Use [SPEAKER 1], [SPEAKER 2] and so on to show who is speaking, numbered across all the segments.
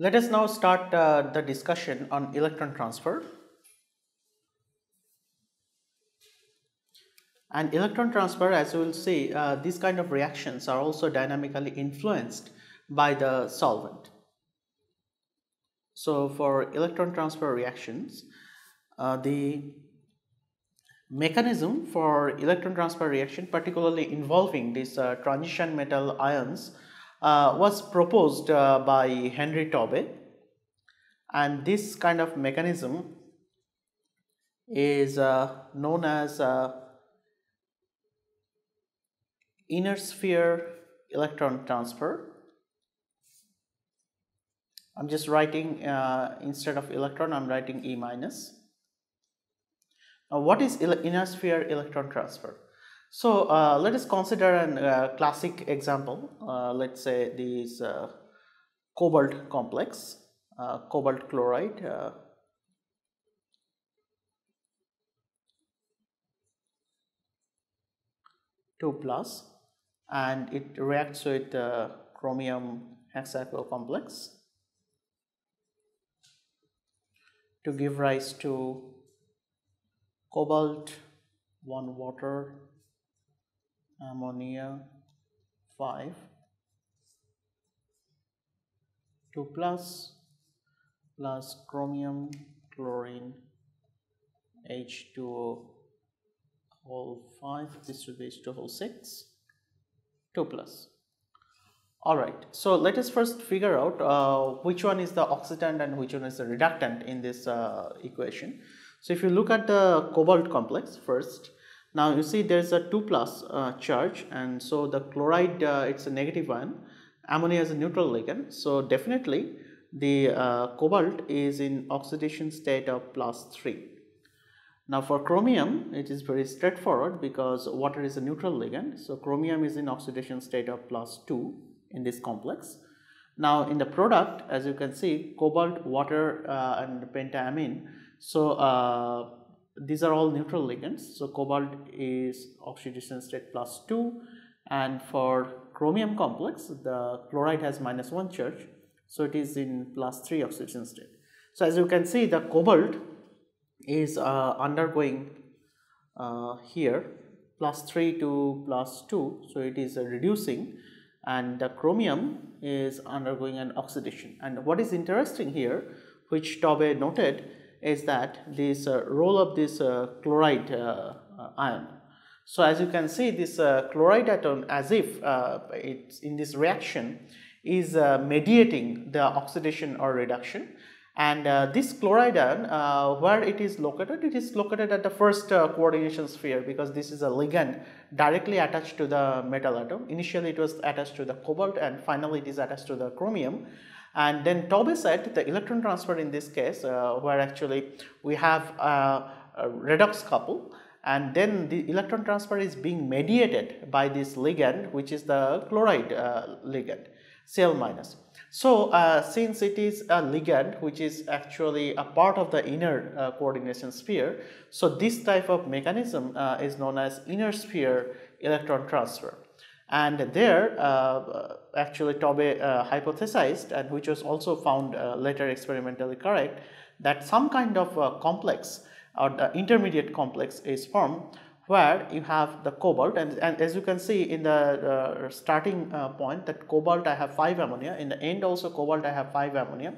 [SPEAKER 1] Let us now start uh, the discussion on electron transfer. And electron transfer as you will see uh, these kind of reactions are also dynamically influenced by the solvent. So for electron transfer reactions uh, the mechanism for electron transfer reaction particularly involving these uh, transition metal ions was proposed uh, by Henry Taube and this kind of mechanism is uh, known as uh, inner sphere electron transfer. I am just writing uh, instead of electron I am writing E minus. Now what is inner sphere electron transfer? So uh, let us consider a uh, classic example. Uh, let's say this uh, cobalt complex, cobalt chloride. Two plus and it reacts with chromium hexacycle complex to give rise to cobalt 1 water ammonia 5 2 plus plus chromium chlorine H2O whole 5 this will be H2 whole 6 2 plus. Alright so let us first figure out uh, which one is the oxidant and which one is the reductant in this uh, equation. So if you look at the cobalt complex first now you see there is a 2 plus uh, charge and so the chloride uh, it is a negative one, ammonia is a neutral ligand. So definitely the uh, cobalt is in oxidation state of plus 3. Now for chromium it is very straightforward because water is a neutral ligand. So chromium is in oxidation state of plus 2 in this complex. Now in the product as you can see cobalt, water uh, and pentaammine. So uh, these are all neutral ligands. So, cobalt is oxidation state plus 2 and for chromium complex the chloride has minus 1 charge. So, it is in plus 3 oxidation state. So, as you can see the cobalt is uh, undergoing uh, here plus 3 to plus 2. So, it is uh, reducing and the chromium is undergoing an oxidation. And what is interesting here which Taube noted is that this uh, role of this uh, chloride uh, ion. So, as you can see this chloride atom as if it's in this reaction is mediating the oxidation or reduction. And uh, this chloride ion uh, where it is located it is located at the first uh, coordination sphere because this is a ligand directly attached to the metal atom. Initially it was attached to the cobalt and finally it is attached to the chromium and then Taube said the electron transfer in this case uh, where actually we have a, a redox couple and then the electron transfer is being mediated by this ligand which is the chloride uh, ligand Cl minus. So, uh, since it is a ligand which is actually a part of the inner uh, coordination sphere, so this type of mechanism uh, is known as inner sphere electron transfer and there uh, actually Taube uh, hypothesized and which was also found uh, later experimentally correct that some kind of complex or the intermediate complex is formed where you have the cobalt. And, and as you can see in the uh, starting uh, point that cobalt I have 5 ammonia. In the end also cobalt I have 5 ammonia.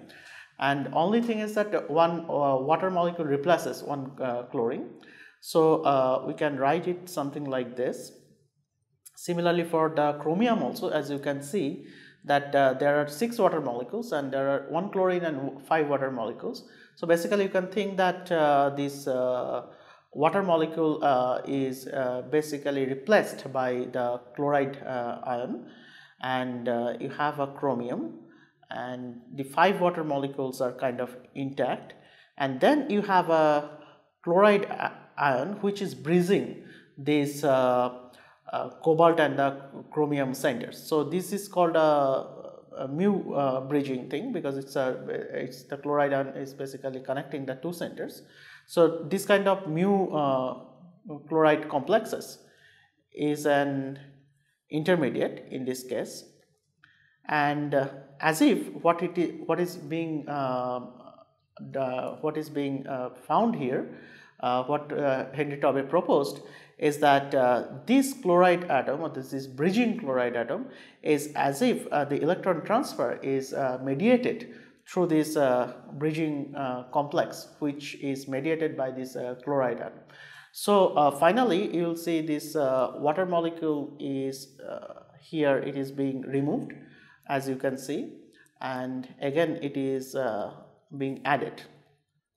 [SPEAKER 1] And only thing is that one uh, water molecule replaces one chlorine. So, we can write it something like this Similarly, for the chromium also as you can see that uh, there are 6 water molecules and there are 1 chlorine and 5 water molecules. So, basically you can think that uh, this uh, water molecule uh, is uh, basically replaced by the chloride uh, ion and you have a chromium and the 5 water molecules are kind of intact and then you have a chloride ion which is bridging this uh, cobalt and the chromium centers. So, this is called a, a mu uh, bridging thing because it's a it's the chloride ion is basically connecting the two centers. So, this kind of mu uh, chloride complexes is an intermediate in this case and uh, as if what it is what is being uh, the, what is being uh, found here uh, what uh, Henry Taube proposed is that uh, this chloride atom or this, this, bridging chloride atom is as if uh, the electron transfer is uh, mediated through this uh, bridging complex which is mediated by this chloride atom. So, finally, you will see this water molecule is here it is being removed as you can see and again it is uh, being added.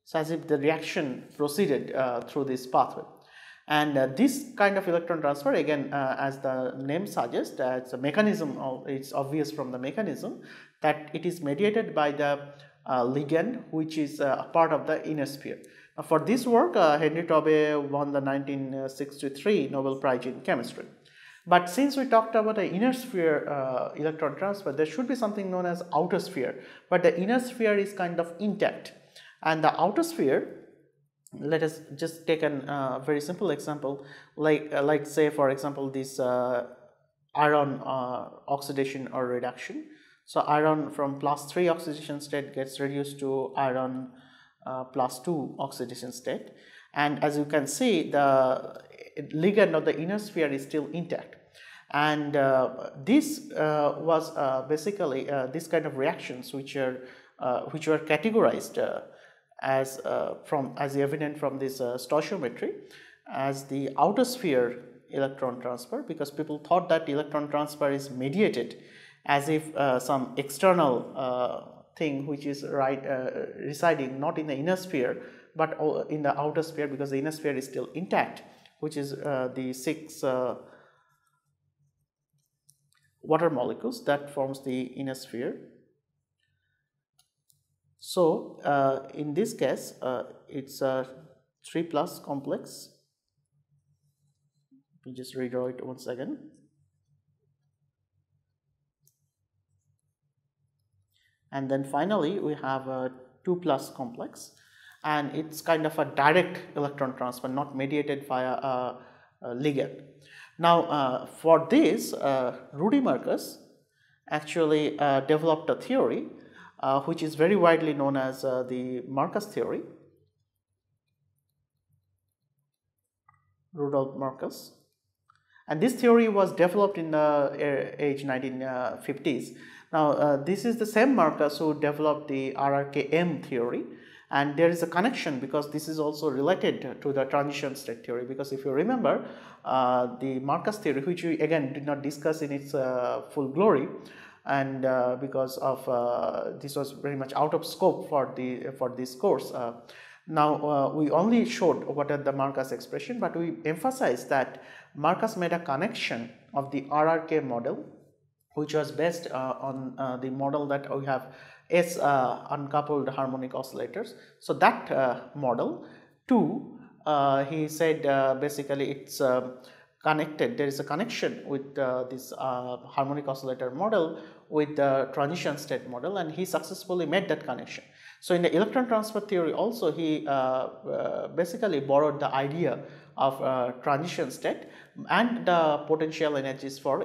[SPEAKER 1] So, as if the reaction proceeded uh, through this pathway and uh, this kind of electron transfer again uh, as the name suggests uh, it's a mechanism of, it's obvious from the mechanism that it is mediated by the uh, ligand which is a part of the inner sphere. For this work Henry Taube won the 1963 Nobel Prize in Chemistry. But since we talked about the inner sphere uh, electron transfer, there should be something known as outer sphere, but the inner sphere is kind of intact. And the outer sphere, let us just take a uh, very simple example, like uh, like say for example this uh, iron uh, oxidation or reduction. So iron from plus 3 oxidation state gets reduced to iron uh, plus 2 oxidation state. And as you can see the ligand of the inner sphere is still intact. And uh, this was basically this kind of reactions which are which were categorized as uh, from as evident from this uh, stoichiometry as the outer sphere electron transfer because people thought that electron transfer is mediated as if uh, some external thing which is right residing not in the inner sphere but in the outer sphere because the inner sphere is still intact which is uh, the six uh, water molecules that forms the inner sphere. So, uh, in this case uh, it is a 3 plus complex. We just redraw it once again. And then finally, we have a 2 plus complex and it's kind of a direct electron transfer not mediated via a, a ligand. Now uh, for this uh, Rudy Marcus actually uh, developed a theory which is very widely known as uh, the Marcus theory. Rudolph Marcus and this theory was developed in the age 1950s. Now uh, this is the same Marcus who developed the RRKM theory and there is a connection because this is also related to the transition state theory because if you remember uh, the Marcus theory which we again did not discuss in its uh, full glory and uh, because of uh, this was very much out of scope for the for this course uh, now uh, we only showed what are the Marcus expression but we emphasized that Marcus made a connection of the RRK model which was based on the model that we have S uh, uncoupled harmonic oscillators. So, that uh, model uh, he said basically it is connected there is a connection with this harmonic oscillator model with the transition state model and he successfully made that connection. So, in the electron transfer theory also he uh, uh, basically borrowed the idea of uh, transition state and the potential energies for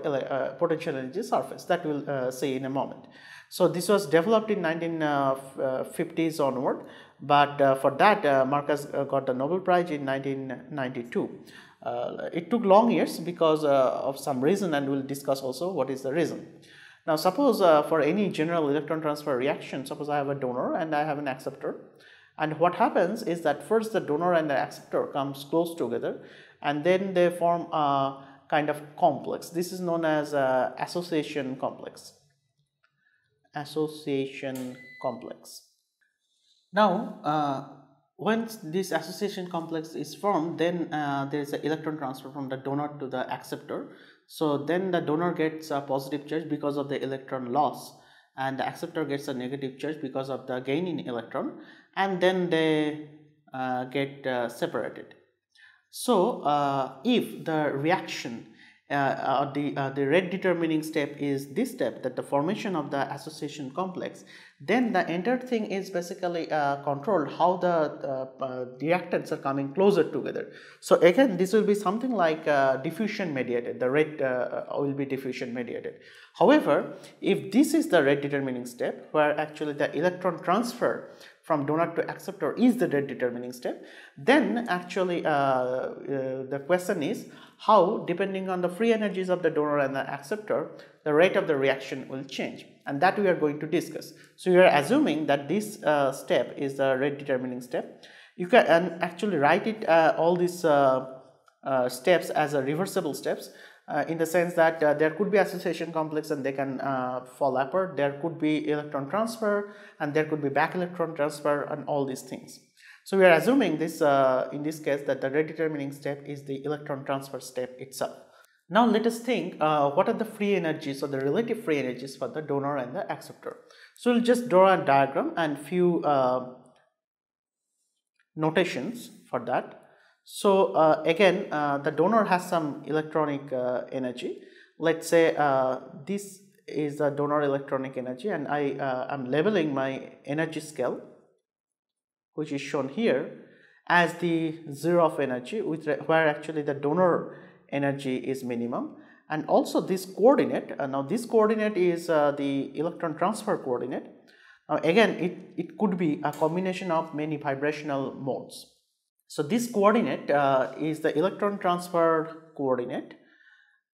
[SPEAKER 1] potential energy surface that we will see in a moment. So, this was developed in 1950s uh, onward, but uh, for that uh, Marcus got the Nobel Prize in 1992. It took long years because of some reason and we will discuss also what is the reason. Now, suppose uh, for any general electron transfer reaction, suppose I have a donor and I have an acceptor and what happens is that first the donor and the acceptor comes close together and then they form a kind of complex. This is known as association complex association complex. Now, uh, once this association complex is formed, then uh, there is an electron transfer from the donor to the acceptor. So, then the donor gets a positive charge because of the electron loss and the acceptor gets a negative charge because of the gain in electron and then they uh, get uh, separated. So, uh, if the reaction uh, uh, the, uh, the rate determining step is this step that the formation of the association complex then the entire thing is basically uh, controlled how the uh, uh, reactants are coming closer together. So again this will be something like diffusion mediated, the rate will be diffusion mediated. However, if this is the rate determining step where actually the electron transfer from donor to acceptor is the rate determining step, then actually the question is how depending on the free energies of the donor and the acceptor, the rate of the reaction will change and that we are going to discuss. So, we are assuming that this uh, step is the rate determining step. You can and actually write it uh, all these uh, uh steps as a reversible steps uh, in the sense that uh, there could be association complex and they can fall apart. There could be electron transfer and there could be back electron transfer and all these things. So, we are assuming this in this case that the rate determining step is the electron transfer step itself. Now let us think uh, what are the free energies or the relative free energies for the donor and the acceptor. So we'll just draw a diagram and few uh, notations for that. So uh, again uh, the donor has some electronic uh, energy. Let's say uh, this is the donor electronic energy and I am labeling my energy scale which is shown here as the zero of energy with where actually the donor energy is minimum. And also this coordinate uh, now this coordinate is uh, the electron transfer coordinate. Now again it, it could be a combination of many vibrational modes. So this coordinate uh, is the electron transfer coordinate.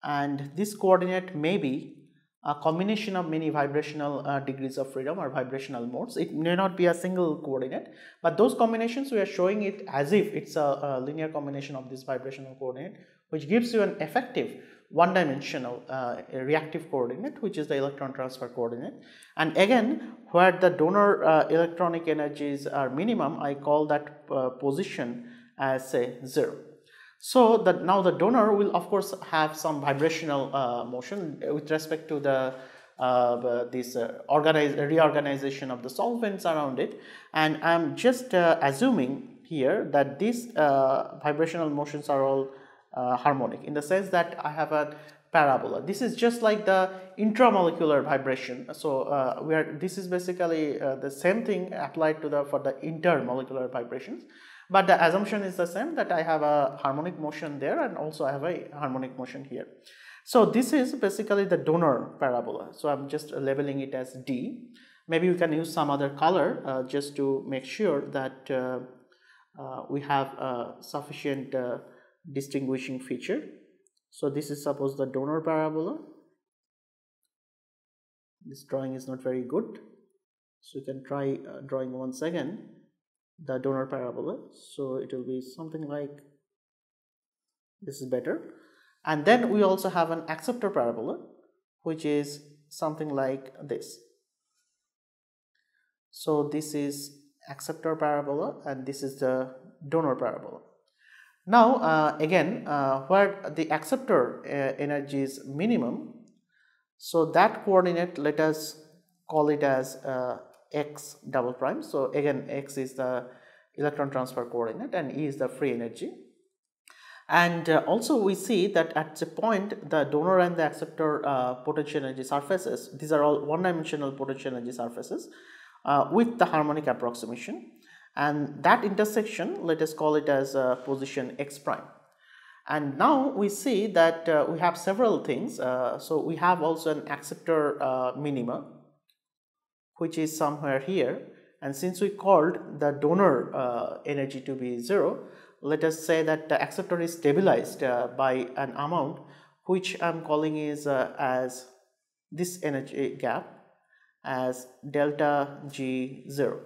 [SPEAKER 1] And this coordinate may be a combination of many vibrational uh, degrees of freedom or vibrational modes. It may not be a single coordinate, but those combinations we are showing it as if it's a, a linear combination of this vibrational coordinate which gives you an effective one dimensional uh, reactive coordinate which is the electron transfer coordinate and again where the donor uh, electronic energies are minimum I call that uh, position as say 0. So, that now the donor will of course have some vibrational uh, motion with respect to the uh, this uh, reorganization of the solvents around it and I am just assuming here that these vibrational motions are all uh, harmonic in the sense that I have a parabola. This is just like the intramolecular vibration. So uh, we are this is basically uh, the same thing applied to the for the intermolecular vibrations. But the assumption is the same that I have a harmonic motion there and also I have a harmonic motion here. So this is basically the donor parabola. So I'm just labeling it as D. Maybe we can use some other color uh, just to make sure that uh, uh, we have sufficient distinguishing feature. So this is suppose the donor parabola. This drawing is not very good. So you can try uh, drawing once again the donor parabola. So it will be something like this is better. And then we also have an acceptor parabola which is something like this. So this is acceptor parabola and this is the donor parabola. Now uh, again uh, where the acceptor uh, energy is minimum, so that coordinate let us call it as uh, x double prime. So again x is the electron transfer coordinate and E is the free energy. And uh, also we see that at the point the donor and the acceptor uh, potential energy surfaces, these are all one dimensional potential energy surfaces with the harmonic approximation and that intersection let us call it as uh, position x prime. And now we see that uh, we have several things. Uh, so we have also an acceptor uh, minima which is somewhere here and since we called the donor uh, energy to be 0 let us say that the acceptor is stabilized uh, by an amount which I am calling is as this energy gap as delta G 0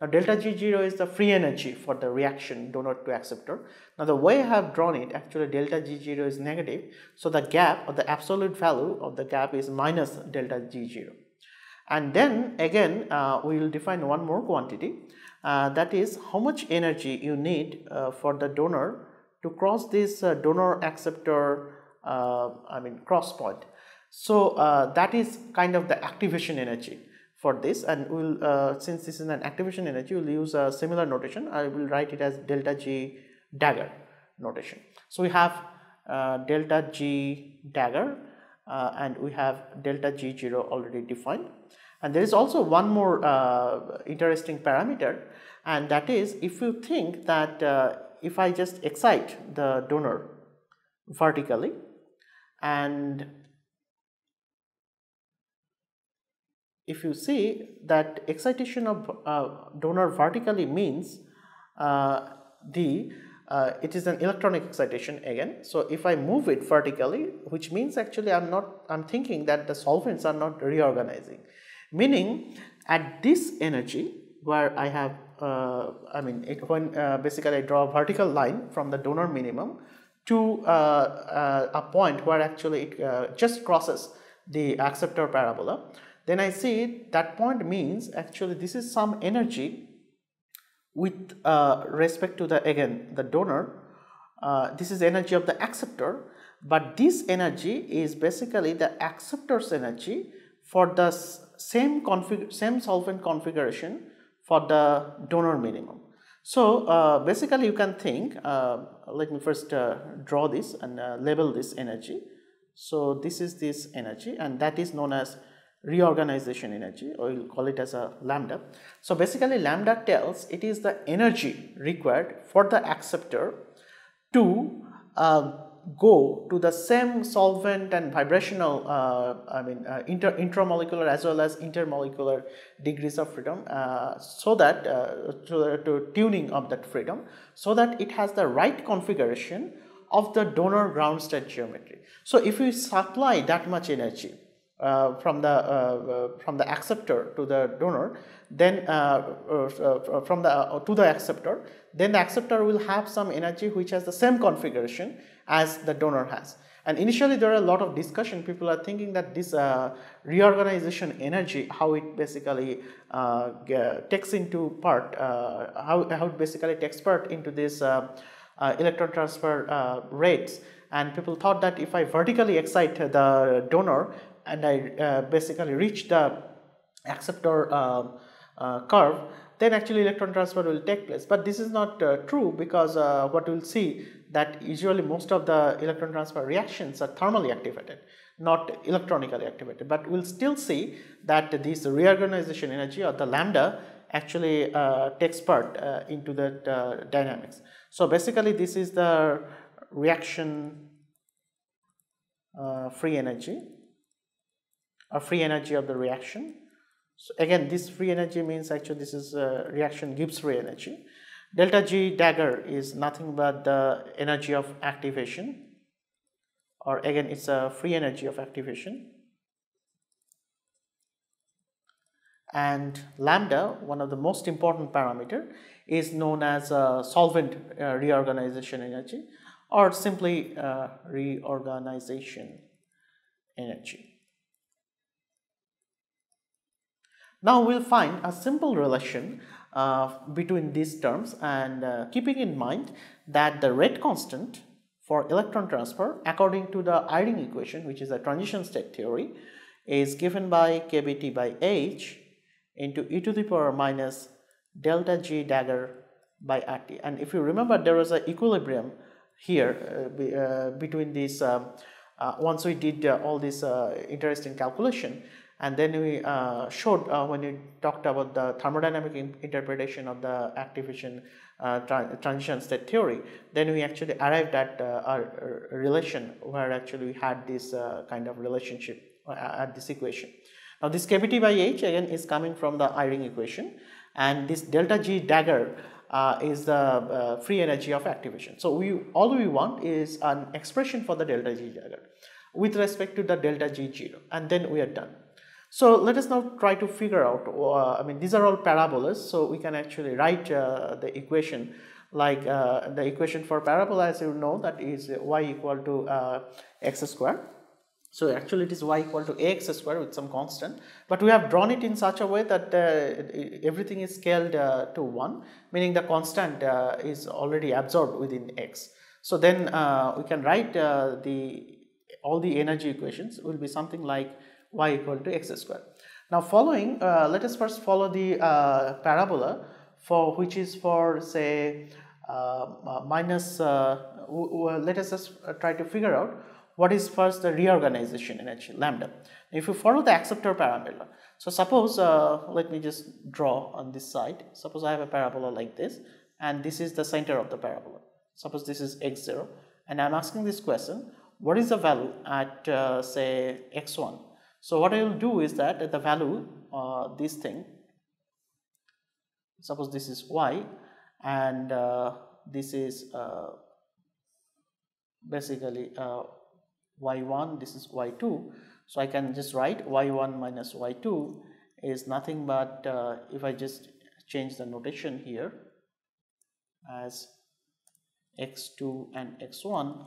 [SPEAKER 1] now delta G0 is the free energy for the reaction donor to acceptor. Now the way I have drawn it actually delta G0 is negative. So the gap or the absolute value of the gap is minus delta G0. And then again uh, we will define one more quantity uh, that is how much energy you need uh, for the donor to cross this uh, donor acceptor uh, I mean cross point. So uh, that is kind of the activation energy for this and we'll since this is an activation energy we'll use a similar notation I will write it as delta G dagger notation. So we have delta G dagger and we have delta G0 already defined And there is also one more uh, interesting parameter and that is if you think that uh, if I just excite the donor vertically and if you see that excitation of uh, donor vertically means uh, the uh, it is an electronic excitation again. So, if I move it vertically which means actually I am not I am thinking that the solvents are not reorganizing meaning at this energy where I have uh, I mean it, when uh, basically I draw a vertical line from the donor minimum to uh, uh, a point where actually it uh, just crosses the acceptor parabola then I see that point means actually this is some energy with uh, respect to the again the donor. This is energy of the acceptor but this energy is basically the acceptor's energy for the same config same solvent configuration for the donor minimum. So, uh, basically you can think uh, let me first uh, draw this and uh, label this energy. So, this is this energy and that is known as reorganization energy or will call it as a lambda. So basically lambda tells it is the energy required for the acceptor to uh, go to the same solvent and vibrational uh, I mean uh, inter intramolecular as well as intermolecular degrees of freedom uh, so that uh, to, to tuning of that freedom so that it has the right configuration of the donor ground state geometry. So if we supply that much energy uh, from the uh, from the acceptor to the donor then from the to the acceptor then the acceptor will have some energy which has the same configuration as the donor has. And initially there are a lot of discussion. People are thinking that this reorganization energy how it basically takes into part how, how it basically takes part into this electron transfer rates. And people thought that if I vertically excite the donor and I uh, basically reach the acceptor uh, uh, curve then actually electron transfer will take place. But this is not uh, true because uh, what we will see that usually most of the electron transfer reactions are thermally activated not electronically activated. But we will still see that this reorganization energy or the lambda actually uh, takes part uh, into the uh, dynamics. So basically this is the reaction uh, free energy or free energy of the reaction. So again this free energy means actually this is reaction Gibbs free energy. Delta G dagger is nothing but the energy of activation or again it's a free energy of activation. And lambda one of the most important parameter is known as uh, solvent uh, reorganization energy or simply uh, reorganization energy. Now we will find a simple relation uh, between these terms and uh, keeping in mind that the rate constant for electron transfer according to the Eyring equation which is a transition state theory is given by kBT by h into e to the power minus delta g dagger by RT and if you remember there was an equilibrium here uh, be, uh, between these um, uh, once we did uh, all this interesting calculation and then we uh, showed uh, when we talked about the thermodynamic in interpretation of the activation uh, tra transition state theory, then we actually arrived at uh, a relation where actually we had this uh, kind of relationship uh, at this equation. Now this kBT by h again is coming from the Eyring equation and this delta G dagger is the free energy of activation. So we all we want is an expression for the delta G dagger with respect to the delta G 0 and then we are done. So let us now try to figure out, uh, I mean these are all parabolas, so we can actually write uh, the equation like uh, the equation for parabola as you know that is y equal to uh, x square. So actually it is y equal to ax square with some constant, but we have drawn it in such a way that uh, everything is scaled uh, to 1 meaning the constant is already absorbed within x. So then we can write the all the energy equations will be something like y equal to x square. Now following, uh, let us first follow the uh, parabola for which is for say uh, uh minus, uh, let us just uh, try to figure out what is first the reorganization energy lambda. If you follow the acceptor parabola, So suppose, let me just draw on this side. Suppose I have a parabola like this and this is the center of the parabola. Suppose this is x0 and I'm asking this question, what is the value at say x1? So what I will do is that the value, uh, this thing, suppose this is y and uh, this is uh, basically uh, y1, this is y2. So I can just write y1 minus y2 is nothing but uh, if I just change the notation here as x2 and x1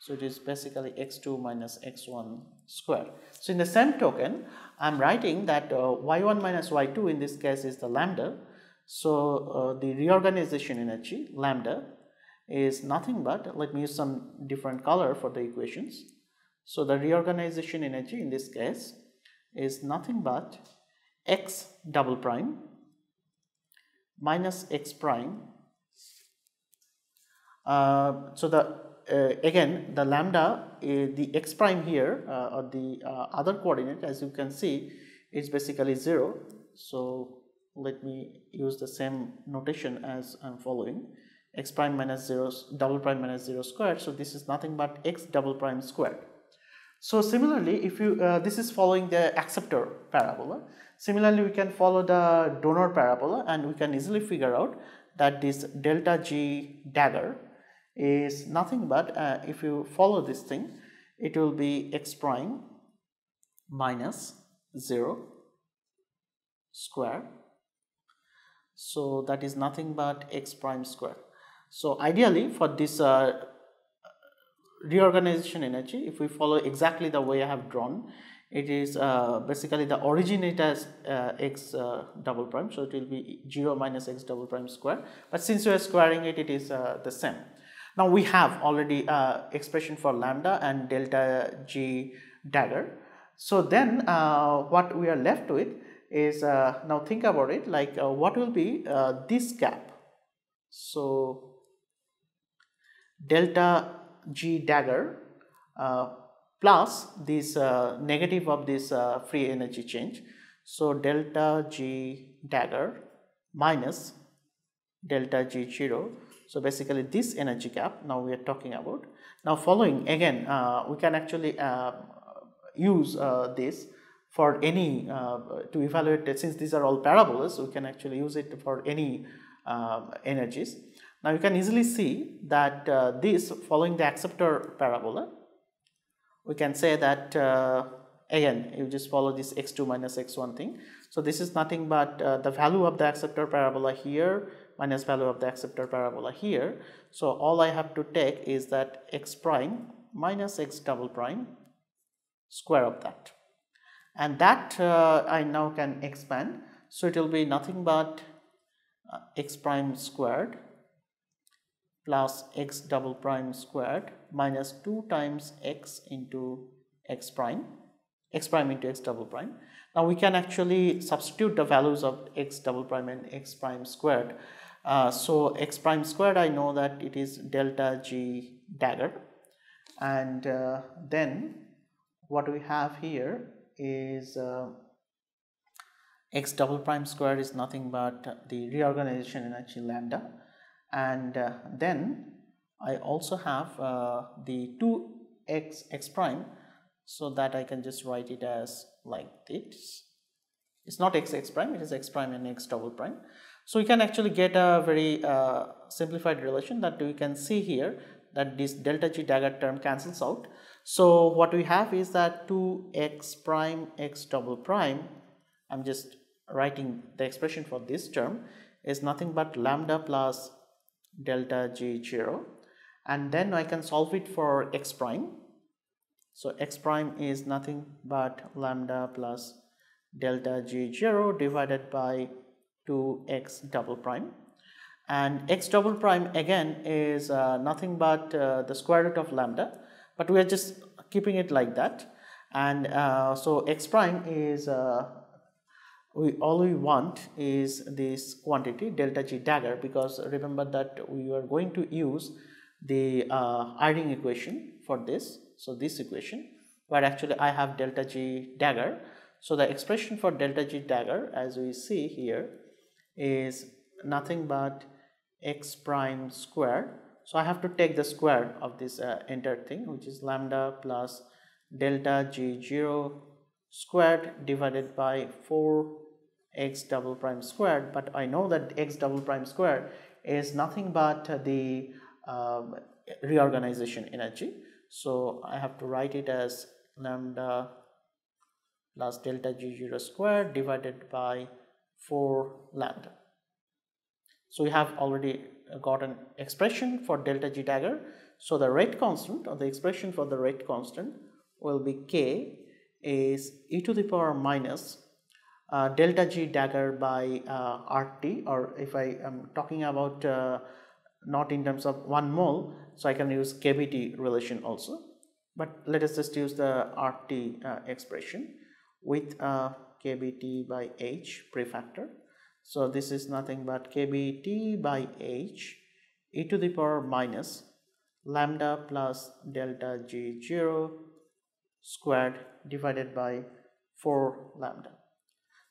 [SPEAKER 1] so it is basically x2 minus x1 square. So in the same token I am writing that uh, y1 minus y2 in this case is the lambda. So uh, the reorganization energy lambda is nothing but let me use some different color for the equations. So the reorganization energy in this case is nothing but x double prime minus x prime. Uh, so the again the lambda uh, the x prime here uh, or the uh, other coordinate as you can see is basically 0. So let me use the same notation as I am following x prime minus 0 double prime minus 0 squared. So this is nothing but x double prime squared. So similarly, if you uh, this is following the acceptor parabola. Similarly, we can follow the donor parabola and we can easily figure out that this delta G dagger is nothing but uh, if you follow this thing, it will be x prime minus 0 square. So that is nothing but x prime square. So ideally for this uh, reorganization energy if we follow exactly the way I have drawn it is uh, basically the originator uh, x uh, double prime so it will be 0 minus x double prime square but since we are squaring it it is uh, the same. Now we have already uh, expression for lambda and delta g dagger so then uh, what we are left with is now think about it like what will be this gap so delta G dagger uh, plus this uh, negative of this uh, free energy change. So, delta G dagger minus delta G 0. So, basically this energy gap now we are talking about. Now, following again uh, we can actually uh, use uh, this for any to evaluate since these are all parabolas we can actually use it for any energies. Now you can easily see that uh, this following the acceptor parabola, we can say that uh, again you just follow this x2 minus x1 thing. So this is nothing but uh, the value of the acceptor parabola here minus value of the acceptor parabola here. So all I have to take is that x prime minus x double prime square of that and that uh, I now can expand. So it will be nothing but uh, x prime squared plus x double prime squared minus 2 times x into x prime, x prime into x double prime. Now we can actually substitute the values of x double prime and x prime squared. Uh, so x prime squared I know that it is delta g dagger and uh, then what we have here is uh, x double prime squared is nothing but the reorganization energy lambda and uh, then I also have uh, the 2x x prime so that I can just write it as like this. It's not x x prime, it is x prime and x double prime. So we can actually get a very uh, simplified relation that we can see here that this delta g dagger term cancels out. So what we have is that 2x prime x double prime, I am just writing the expression for this term is nothing but lambda plus delta g 0 and then I can solve it for x prime. So x prime is nothing but lambda plus delta g 0 divided by 2x double prime and x double prime again is uh, nothing but uh, the square root of lambda but we are just keeping it like that and uh, so x prime is uh, we all we want is this quantity delta g dagger because remember that we are going to use the uh, equation for this. So, this equation where actually I have delta g dagger. So the expression for delta G dagger as we see here is nothing but x prime square. So I have to take the square of this uh, entire thing which is lambda plus delta G0 squared divided by 4 x double prime squared but I know that x double prime squared is nothing but the um, reorganization energy. So I have to write it as lambda plus delta G0 squared divided by 4 lambda. So we have already got an expression for delta G dagger. So the rate constant or the expression for the rate constant will be K is e to the power minus uh, delta G dagger by uh, RT or if I am talking about uh, not in terms of 1 mole so I can use KBT relation also but let us just use the RT uh, expression with uh, KBT by H prefactor. So this is nothing but KBT by H e to the power minus lambda plus delta G0 squared divided by 4 lambda.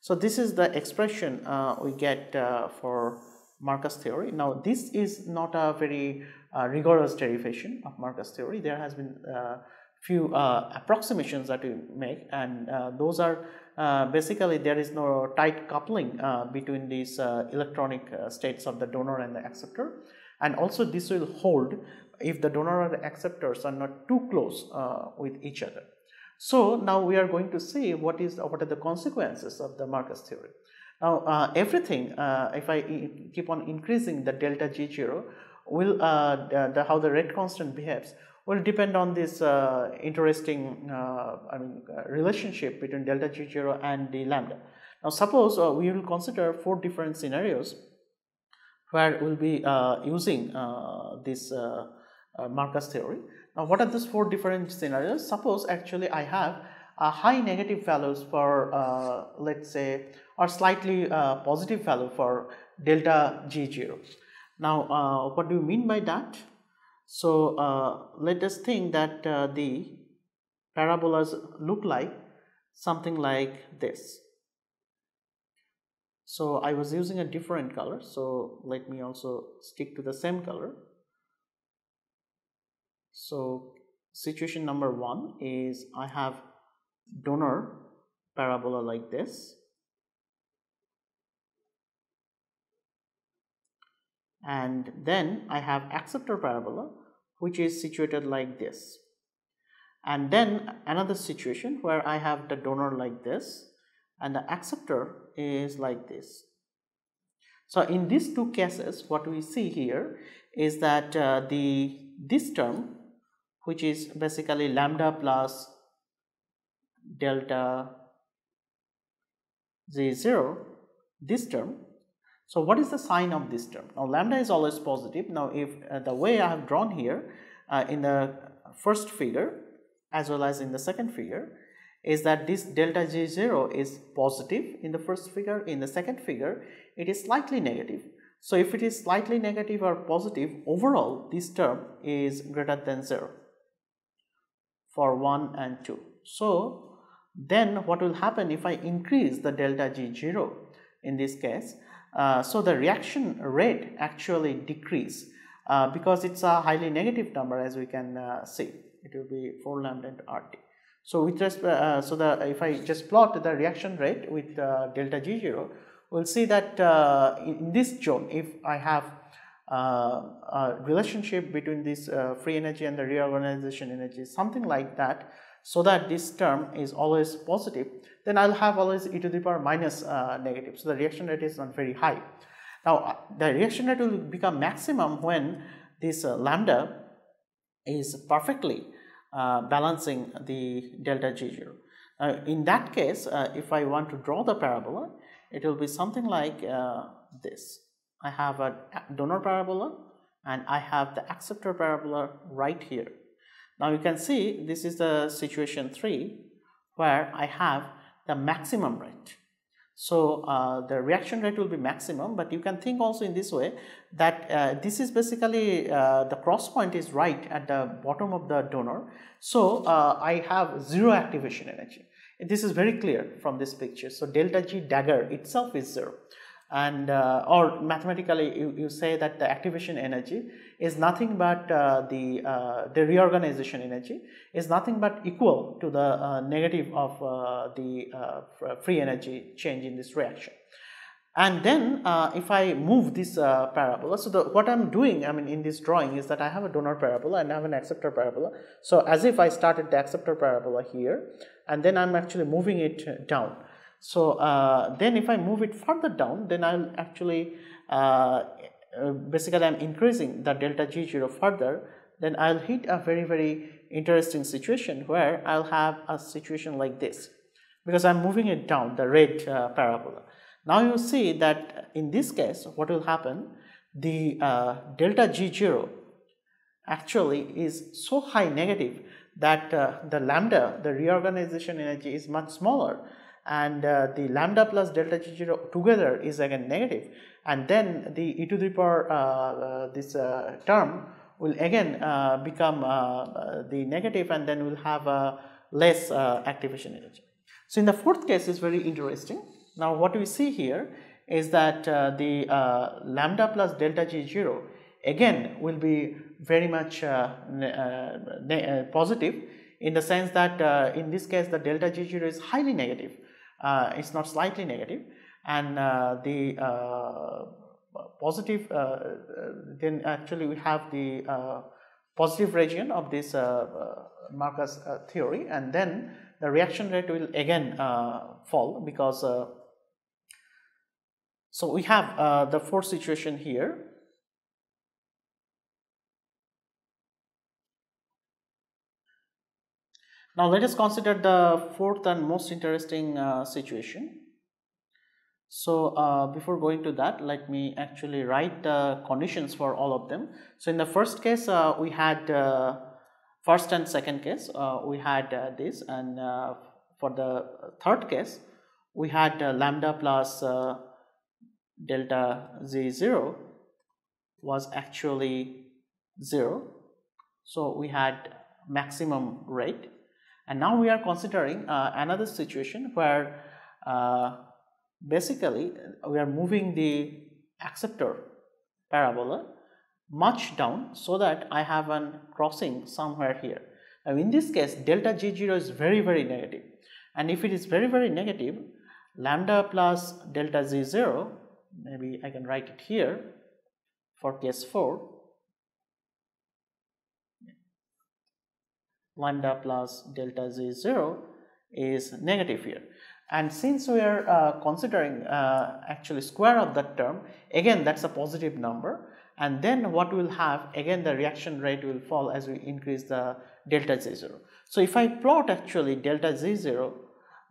[SPEAKER 1] So this is the expression uh, we get uh, for Marcus theory. Now this is not a very uh, rigorous derivation of Marcus theory. There has been uh, few uh, approximations that we make and uh, those are basically there is no tight coupling between these electronic states of the donor and the acceptor and also this will hold if the donor and the acceptors are not too close with each other. So now we are going to see what is what are the consequences of the Marcus theory. Now uh, everything, uh, if I keep on increasing the delta G0, will uh, the, the, how the rate constant behaves will depend on this uh, interesting uh, I mean uh, relationship between delta G0 and the lambda. Now suppose we will consider four different scenarios where we will be using this Marcus theory. Now, what are these four different scenarios? Suppose actually I have a high negative values for uh, let's say or slightly uh, positive value for delta G0. Now, uh, what do you mean by that? So, uh, let us think that uh, the parabolas look like something like this. So, I was using a different color. So, let me also stick to the same color. So situation number one is I have donor parabola like this and then I have acceptor parabola which is situated like this and then another situation where I have the donor like this and the acceptor is like this. So in these two cases what we see here is that uh, the this term which is basically lambda plus delta G0 this term. So what is the sign of this term? Now lambda is always positive. Now if uh, the way I have drawn here uh, in the first figure as well as in the second figure is that this delta g0 is positive in the first figure in the second figure it is slightly negative so if it is slightly negative or positive overall this term is greater than 0 for 1 and 2. So, then what will happen if I increase the delta G0 in this case? Uh, so, the reaction rate actually decrease uh, because it is a highly negative number as we can uh, see it will be 4 lambda into RT. So, with respect, uh, so the if I just plot the reaction rate with uh, delta G0 we will see that uh, in this zone if I have uh, relationship between this uh, free energy and the reorganization energy, something like that, so that this term is always positive, then I'll have always e to the power minus uh, negative. So the reaction rate is not very high. Now the reaction rate will become maximum when this uh, lambda is perfectly uh, balancing the delta G0. Uh, in that case, if I want to draw the parabola, it will be something like this. I have a donor parabola and I have the acceptor parabola right here. Now you can see this is the situation 3 where I have the maximum rate. So uh, the reaction rate will be maximum but you can think also in this way that uh, this is basically uh, the cross point is right at the bottom of the donor. So uh, I have zero activation energy. This is very clear from this picture. So delta G dagger itself is zero and uh, or mathematically you, you say that the activation energy is nothing but uh, the uh, the reorganization energy is nothing but equal to the uh, negative of uh, the uh, free energy change in this reaction. And then if I move this parabola so the, what I'm doing I mean in this drawing is that I have a donor parabola and I have an acceptor parabola. So as if I started the acceptor parabola here and then I'm actually moving it down so uh, then if I move it further down, then I'll actually uh, uh basically I'm increasing the delta G0 further, then I'll hit a very very interesting situation where I'll have a situation like this. Because I'm moving it down the red uh, parabola. Now you see that in this case what will happen? The uh, delta G0 actually is so high negative that uh, the lambda the reorganization energy is much smaller and uh, the lambda plus delta g0 together is again negative and then the e to the power uh, uh, this uh, term will again uh, become uh, the negative and then we'll have less activation energy. So, in the fourth case is very interesting. Now, what we see here is that the lambda plus delta g0 again will be very much positive in the sense that in this case the delta g0 is highly negative uh, Uh, it's not slightly negative. And uh, the uh, positive uh, uh, then actually we have the positive region of this Marcus theory. And then the reaction rate will again fall because so we have the fourth situation here Now let us consider the fourth and most interesting uh, situation. So uh, before going to that, let me actually write the conditions for all of them. So in the first case, uh, we had uh, first and second case, uh, we had uh, this and for the third case, we had lambda plus delta g0 was actually 0. So we had maximum rate and now we are considering uh, another situation where uh, basically we are moving the acceptor parabola much down so that I have an crossing somewhere here. Now in this case delta G0 is very very negative and if it is very very negative lambda plus delta G0 maybe I can write it here for case 4 lambda plus delta g 0 is negative here. And since we are uh, considering uh, actually square of that term, again that's a positive number and then what we'll have again the reaction rate will fall as we increase the delta g0. So if I plot actually delta g0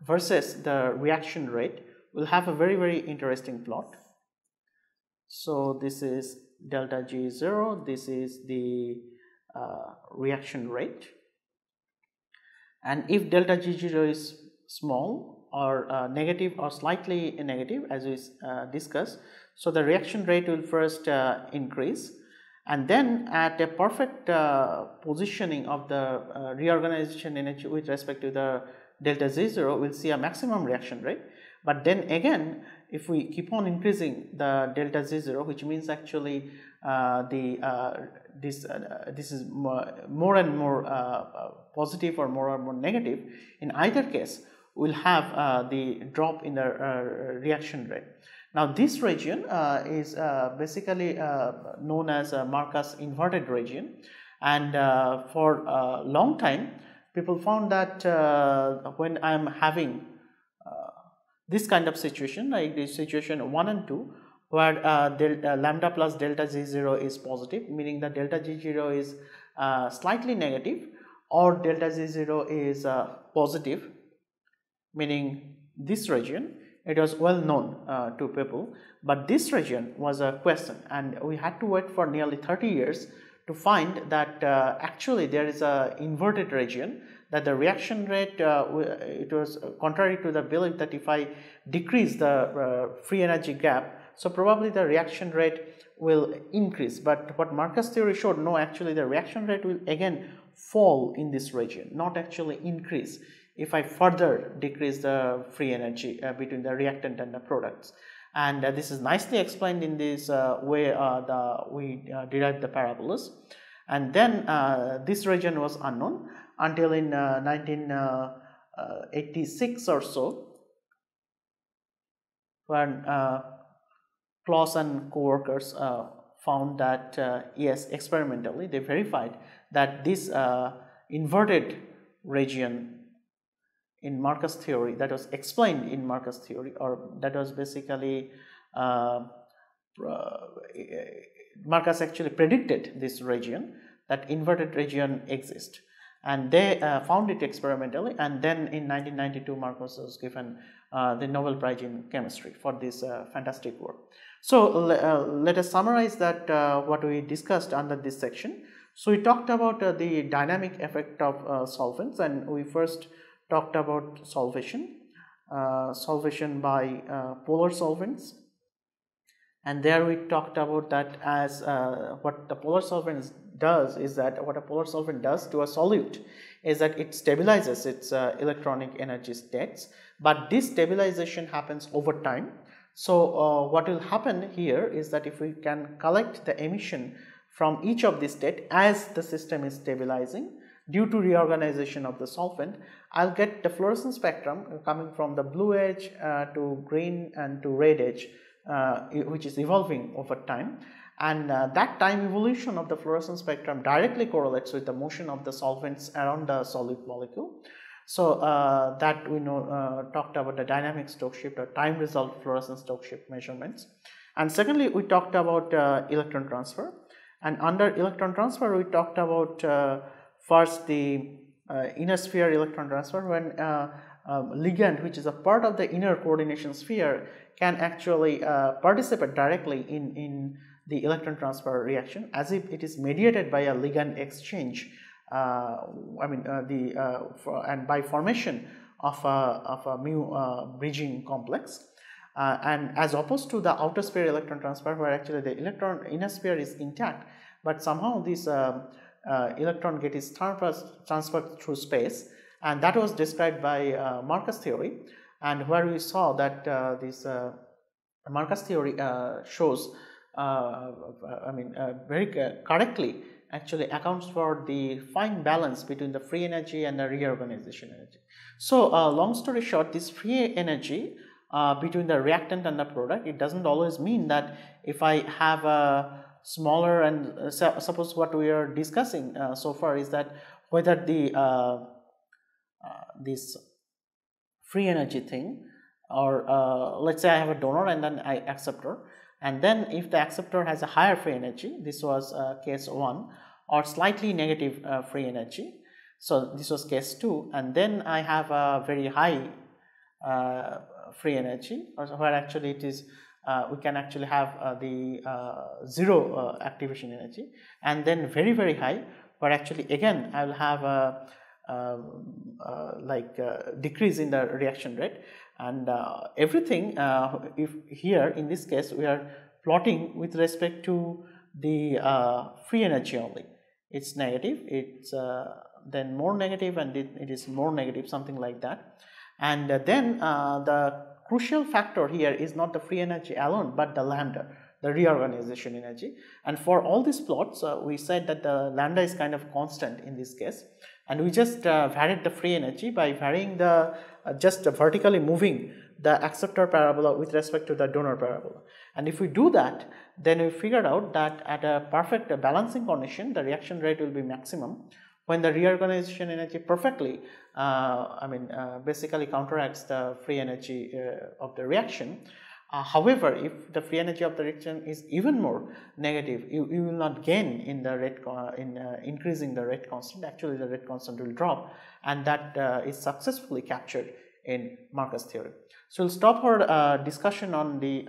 [SPEAKER 1] versus the reaction rate, we'll have a very very interesting plot. So this is delta g0, this is the uh, reaction rate and if delta G0 is small or uh, negative or slightly negative as we uh, discussed, so the reaction rate will first uh, increase and then at a perfect uh, positioning of the uh, reorganization energy with respect to the delta G0 we'll see a maximum reaction rate. But then again if we keep on increasing the delta G0 which means actually uh, the uh, this this is more, more and more uh, uh, positive or more and more negative in either case we'll have uh, the drop in the uh, reaction rate. Now this region uh, is basically known as a Marcus inverted region. And for a long time people found that when I am having this kind of situation like the situation 1 and 2 where uh, delta, uh, lambda plus delta g0 is positive meaning that delta g0 is uh, slightly negative or delta g0 is uh, positive meaning this region it was well known uh, to people. But this region was a question and we had to wait for nearly 30 years to find that uh, actually there is a inverted region that the reaction rate uh, it was contrary to the belief that if I decrease the uh, free energy gap so probably the reaction rate will increase but what Marcus theory showed no actually the reaction rate will again fall in this region not actually increase if I further decrease the free energy uh, between the reactant and the products. And uh, this is nicely explained in this uh, way uh, the, we uh, derived the parabolas. And then this region was unknown until in 1986 or so when Closs and co-workers found that yes experimentally they verified that this inverted region in Marcus theory that was explained in Marcus theory or that was basically uh, uh, Marcus actually predicted this region that inverted region exists and they uh, found it experimentally and then in 1992 Marcus was given uh, the Nobel Prize in chemistry for this uh, fantastic work. So uh, let us summarize that what we discussed under this section. So we talked about the dynamic effect of solvents and we first talked about solvation, uh, solvation by uh, polar solvents and there we talked about that as uh, what the polar solvent does is that what a polar solvent does to a solute is that it stabilizes its uh, electronic energy states but this stabilization happens over time. So, uh, what will happen here is that if we can collect the emission from each of these state as the system is stabilizing due to reorganization of the solvent, I will get the fluorescence spectrum coming from the blue edge uh, to green and to red edge uh, which is evolving over time and uh, that time evolution of the fluorescence spectrum directly correlates with the motion of the solvents around the solute molecule. So, uh, that we know uh, talked about the dynamic Stokes shift or time resolved fluorescence Stokes shift measurements. And secondly, we talked about uh, electron transfer and under electron transfer we talked about first the uh, inner sphere electron transfer when uh, um, ligand which is a part of the inner coordination sphere can actually uh, participate directly in, in the electron transfer reaction as if it is mediated by a ligand exchange uh, I mean uh, the uh, for, and by formation of a, of a mu bridging complex. And as opposed to the outer sphere electron transfer where actually the electron inner sphere is intact but somehow this uh, electron get is transferred through space. And that was described by uh, Marcus theory. And where we saw that uh, this Marcus theory shows I mean very correctly actually accounts for the fine balance between the free energy and the reorganization energy. So, uh, long story short this free energy uh, between the reactant and the product it does not always mean that if I have a smaller and uh, suppose what we are discussing uh, so far is that whether the uh, uh this free energy thing or let us say I have a donor and then I acceptor and then if the acceptor has a higher free energy this was uh, case 1 or slightly negative free energy. So, this was case 2 and then I have a very high free energy or where actually it is uh, we can actually have uh, the uh, zero activation energy. And then very very high but actually again I will have a um, like decrease in the reaction rate and everything if here in this case we are plotting with respect to the free energy only it's negative it's then more negative and it, it is more negative something like that and then uh, the crucial factor here is not the free energy alone, but the lambda, the reorganization energy. And for all these plots, uh, we said that the lambda is kind of constant in this case. And we just uh, varied the free energy by varying the, uh, just vertically moving the acceptor parabola with respect to the donor parabola. And if we do that, then we figured out that at a perfect balancing condition, the reaction rate will be maximum when the reorganization energy perfectly, uh, I mean, uh, basically counteracts the free energy uh, of the reaction. Uh, however, if the free energy of the reaction is even more negative, you, you will not gain in the rate in uh, increasing the rate constant. Actually, the rate constant will drop, and that uh, is successfully captured in Marcus theory. So, we'll stop our discussion on the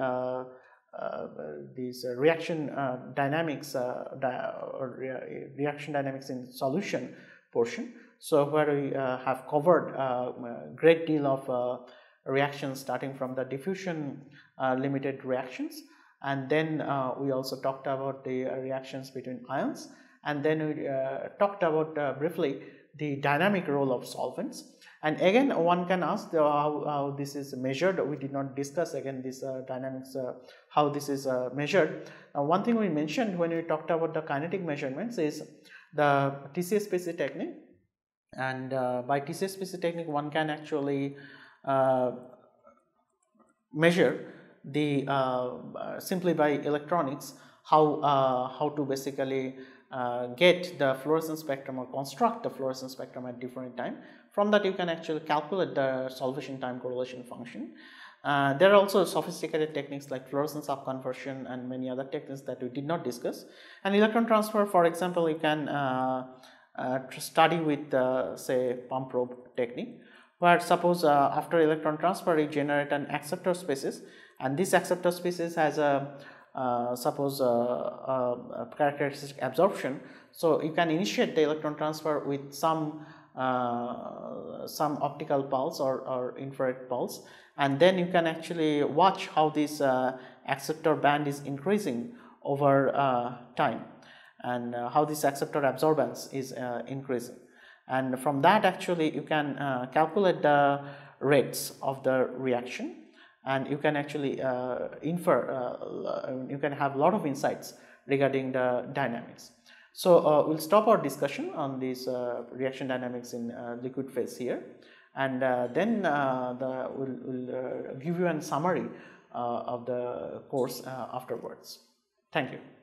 [SPEAKER 1] uh, these uh, reaction uh, dynamics di or reaction dynamics in solution portion. So, where we have covered a great deal of reactions starting from the diffusion limited reactions and then uh, we also talked about the uh, reactions between ions and then we uh, talked about briefly the dynamic role of solvents. And again, one can ask the, how, how, this is measured. We did not discuss again this uh, dynamics, uh, how this is uh, measured. one thing we mentioned when we talked about the kinetic measurements is the TCSPC technique. And uh, by TCSPC technique, one can actually uh, measure the uh, simply by electronics how how to basically uh, get the fluorescence spectrum or construct the fluorescence spectrum at different time. From that you can actually calculate the solvation time correlation function. Uh, there are also sophisticated techniques like fluorescence upconversion and many other techniques that we did not discuss. And electron transfer for example you can uh, uh study with say pump probe technique where suppose uh, after electron transfer you generate an acceptor species and this acceptor species has a uh, suppose uh, uh, characteristic absorption. So, you can initiate the electron transfer with some some optical pulse or, or infrared pulse. And then you can actually watch how this acceptor band is increasing over time. And how this acceptor absorbance is increasing. And from that actually you can uh, calculate the rates of the reaction and you can actually uh, infer, uh, you can have a lot of insights regarding the dynamics. So, uh, we will stop our discussion on this uh, reaction dynamics in uh, liquid phase here and uh, then the we will we'll, give you a summary of the course afterwards. Thank you.